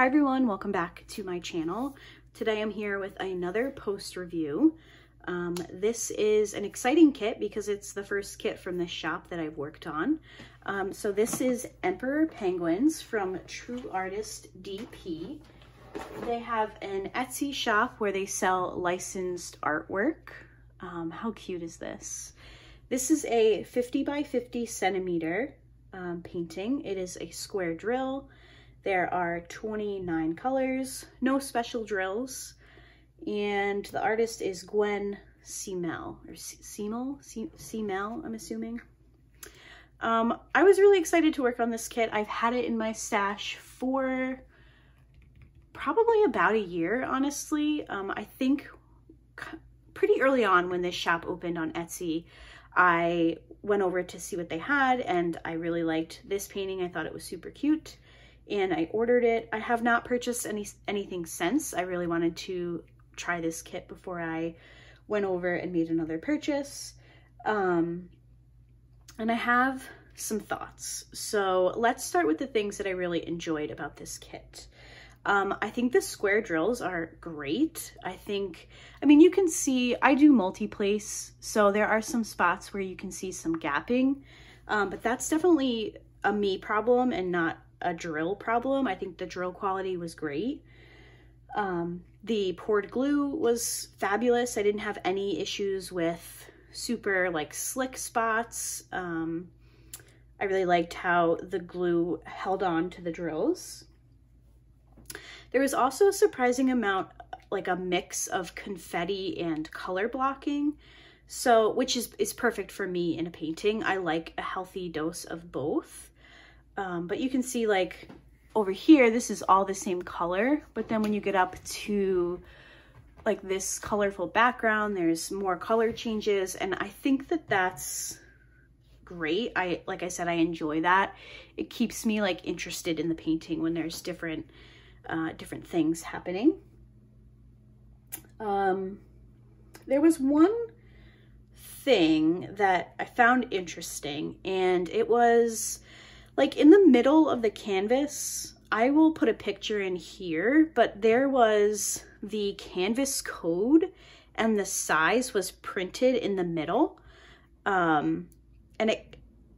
Hi everyone, welcome back to my channel. Today I'm here with another post review. Um, this is an exciting kit because it's the first kit from this shop that I've worked on. Um, so this is Emperor Penguins from True Artist DP. They have an Etsy shop where they sell licensed artwork. Um, how cute is this? This is a 50 by 50 centimeter um, painting. It is a square drill there are 29 colors, no special drills, and the artist is Gwenn Seemel, or Seemel, Seamel, I'm assuming. Um, I was really excited to work on this kit. I've had it in my stash for probably about a year, honestly. Um, I think pretty early on when this shop opened on Etsy, I went over to see what they had and I really liked this painting. I thought it was super cute and I ordered it. I have not purchased any anything since. I really wanted to try this kit before I went over and made another purchase. Um, and I have some thoughts. So let's start with the things that I really enjoyed about this kit. Um, I think the square drills are great. I think, I mean, you can see, I do multi-place, so there are some spots where you can see some gapping, um, but that's definitely a me problem and not a drill problem. I think the drill quality was great. Um, the poured glue was fabulous. I didn't have any issues with super like slick spots. Um, I really liked how the glue held on to the drills. There was also a surprising amount, like a mix of confetti and color blocking. So, which is, is perfect for me in a painting. I like a healthy dose of both. Um, but you can see like over here, this is all the same color. But then when you get up to like this colorful background, there's more color changes. And I think that that's great. I, like I said, I enjoy that. It keeps me like interested in the painting when there's different, uh, different things happening. Um, there was one thing that I found interesting and it was like in the middle of the canvas, I will put a picture in here, but there was the canvas code and the size was printed in the middle. Um, and it,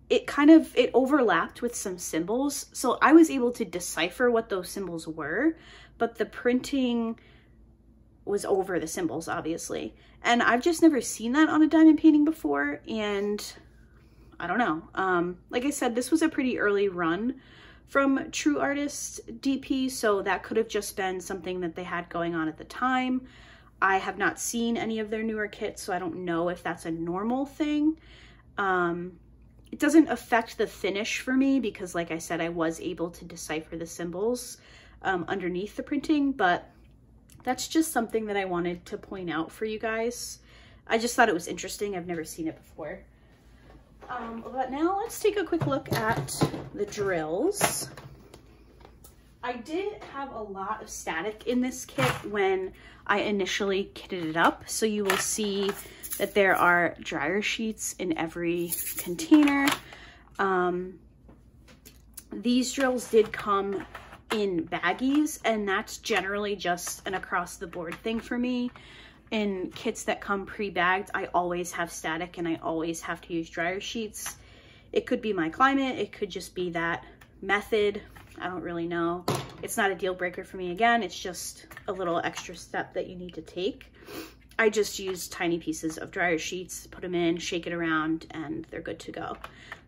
it kind of, it overlapped with some symbols. So I was able to decipher what those symbols were, but the printing was over the symbols, obviously. And I've just never seen that on a diamond painting before. And I don't know. Um, like I said, this was a pretty early run from True Artist DP, so that could have just been something that they had going on at the time. I have not seen any of their newer kits, so I don't know if that's a normal thing. Um, it doesn't affect the finish for me because, like I said, I was able to decipher the symbols um, underneath the printing, but that's just something that I wanted to point out for you guys. I just thought it was interesting. I've never seen it before. Um, but now let's take a quick look at the drills. I did have a lot of static in this kit when I initially kitted it up. So you will see that there are dryer sheets in every container. Um, these drills did come in baggies and that's generally just an across the board thing for me in kits that come pre-bagged, I always have static and I always have to use dryer sheets. It could be my climate, it could just be that method. I don't really know. It's not a deal breaker for me again, it's just a little extra step that you need to take. I just use tiny pieces of dryer sheets, put them in, shake it around, and they're good to go.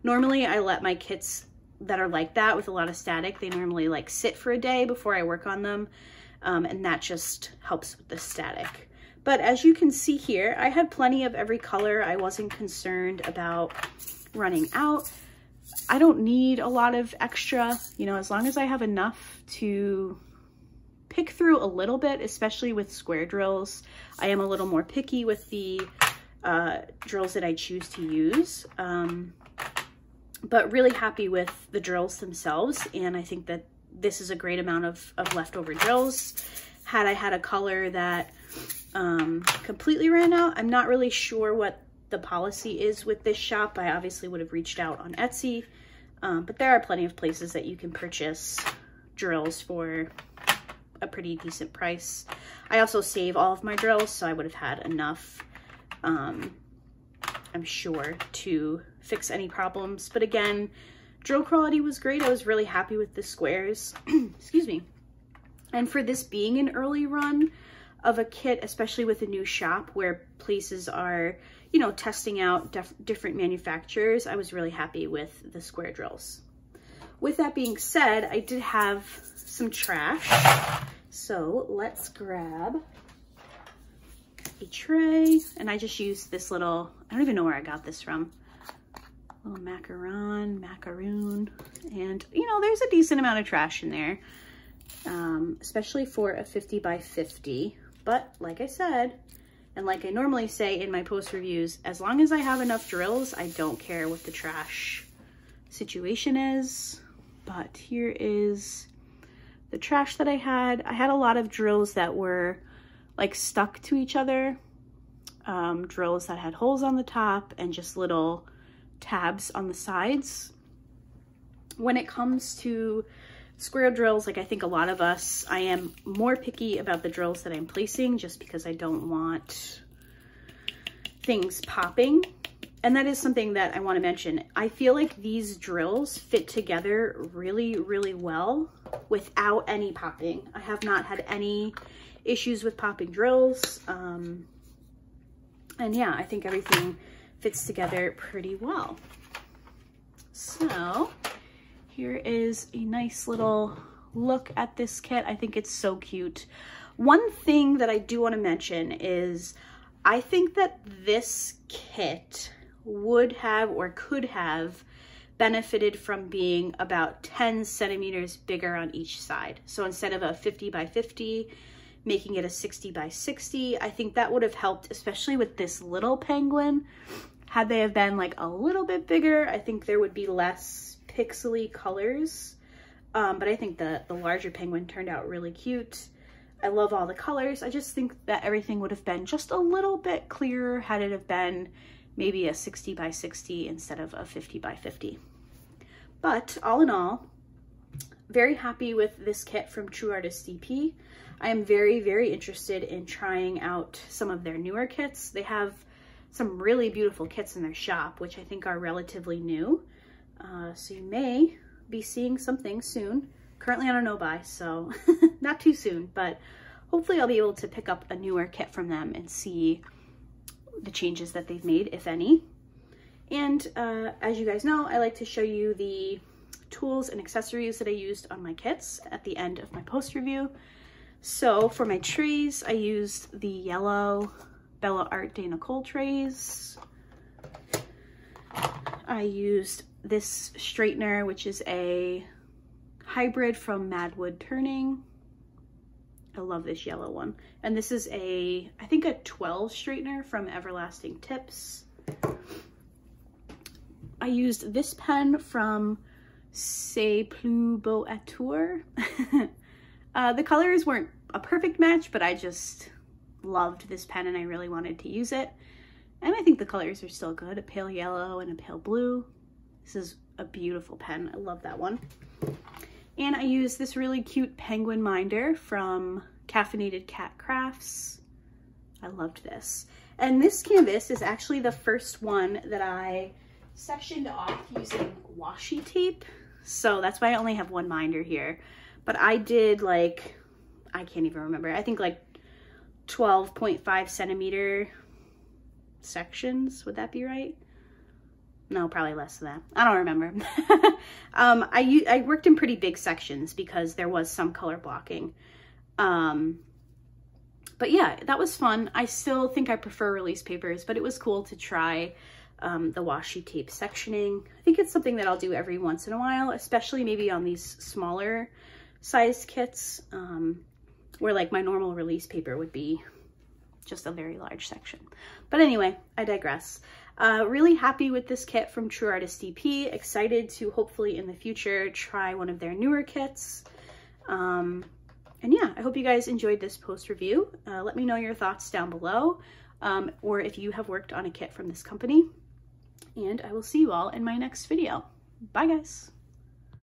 Normally, I let my kits that are like that with a lot of static, they normally like sit for a day before I work on them, um, and that just helps with the static. But as you can see here, I had plenty of every color. I wasn't concerned about running out. I don't need a lot of extra, you know, as long as I have enough to pick through a little bit, especially with square drills. I am a little more picky with the uh, drills that I choose to use. Um, but really happy with the drills themselves. And I think that this is a great amount of, of leftover drills. Had I had a color that um, completely ran out. I'm not really sure what the policy is with this shop. I obviously would have reached out on Etsy, um, but there are plenty of places that you can purchase drills for a pretty decent price. I also save all of my drills, so I would have had enough, um, I'm sure, to fix any problems. But again, drill quality was great. I was really happy with the squares. Excuse me. And for this being an early run of a kit, especially with a new shop where places are, you know, testing out different manufacturers, I was really happy with the square drills. With that being said, I did have some trash. So let's grab a tray. And I just used this little, I don't even know where I got this from. Little macaron, macaroon. And, you know, there's a decent amount of trash in there, um, especially for a 50 by 50. But like I said, and like I normally say in my post reviews, as long as I have enough drills, I don't care what the trash situation is. But here is the trash that I had. I had a lot of drills that were like stuck to each other. Um, drills that had holes on the top and just little tabs on the sides. When it comes to square drills, like I think a lot of us, I am more picky about the drills that I'm placing just because I don't want things popping. And that is something that I want to mention. I feel like these drills fit together really, really well without any popping. I have not had any issues with popping drills. Um, and yeah, I think everything fits together pretty well. So here is a nice little look at this kit. I think it's so cute. One thing that I do want to mention is I think that this kit would have or could have benefited from being about 10 centimeters bigger on each side. So instead of a 50 by 50, making it a 60 by 60, I think that would have helped, especially with this little penguin. Had they have been like a little bit bigger, I think there would be less pixely colors. Um, but I think the, the larger penguin turned out really cute. I love all the colors. I just think that everything would have been just a little bit clearer had it have been maybe a 60 by 60 instead of a 50 by 50. But all in all, very happy with this kit from True Artist DP. I am very, very interested in trying out some of their newer kits. They have some really beautiful kits in their shop, which I think are relatively new. Uh, so you may be seeing something soon. Currently on a no-buy, so not too soon, but hopefully I'll be able to pick up a newer kit from them and see the changes that they've made, if any. And uh, as you guys know, I like to show you the tools and accessories that I used on my kits at the end of my post review. So for my trays, I used the yellow Bella Art Dana Cole trays. I used this straightener, which is a hybrid from Madwood Turning. I love this yellow one. And this is a, I think a 12 straightener from Everlasting Tips. I used this pen from C'est Plus Beau à Tour. uh, the colors weren't a perfect match, but I just loved this pen and I really wanted to use it. And I think the colors are still good, a pale yellow and a pale blue. This is a beautiful pen. I love that one. And I use this really cute penguin minder from Caffeinated Cat Crafts. I loved this. And this canvas is actually the first one that I sectioned off using washi tape. So that's why I only have one minder here. But I did like, I can't even remember. I think like 12.5 centimeter sections. Would that be right? No, probably less than that. I don't remember. um, I, I worked in pretty big sections because there was some color blocking. Um, but yeah, that was fun. I still think I prefer release papers, but it was cool to try um, the washi tape sectioning. I think it's something that I'll do every once in a while, especially maybe on these smaller size kits um, where like my normal release paper would be just a very large section. But anyway, I digress. Uh, really happy with this kit from True Artist DP. Excited to hopefully in the future try one of their newer kits. Um, and yeah, I hope you guys enjoyed this post review. Uh, let me know your thoughts down below um, or if you have worked on a kit from this company. And I will see you all in my next video. Bye guys.